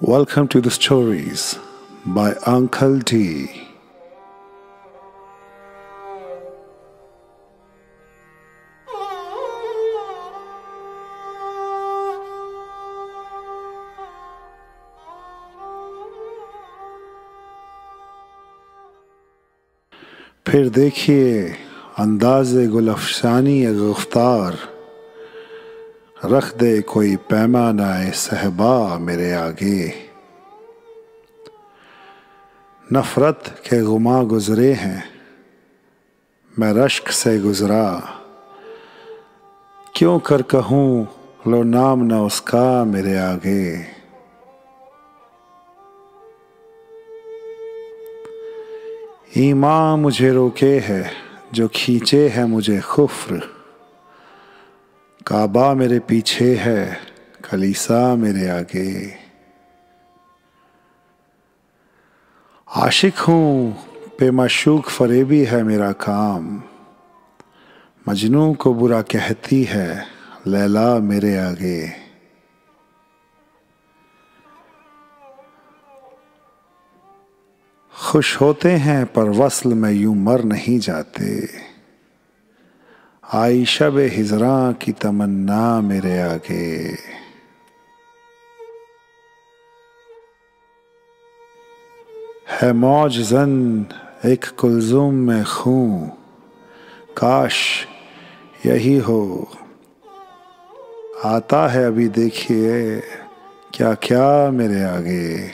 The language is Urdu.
Welcome to the stories by Uncle D. پھر دیکھیے انداز گل افشانی گفتار رکھ دے کوئی پیمانہ صحبا میرے آگے۔ نفرت کے گما گزرے ہیں، میں رشک سے گزرا۔ کیوں کر کہوں، لو نام نہ اس کا میرے آگے۔ ایمان مجھے روکے ہے، جو کھینچے ہے مجھے خفر کعبہ میرے پیچھے ہے، کلیسا میرے آگے۔ عاشق ہوں پہ مشوق فریبی ہے میرا کام۔ مجنو کو برا کہتی ہے، لیلا میرے آگے۔ خوش ہوتے ہیں، پر وصل میں یوں مر نہیں جاتے۔ آئی شب ہجراں کی تمنا میرے آگے۔ ہے موج زن ایک کلزم میں خوں کاش یہی ہو۔ آتا ہے ابھی دیکھیے کیا کیا میرے آگے۔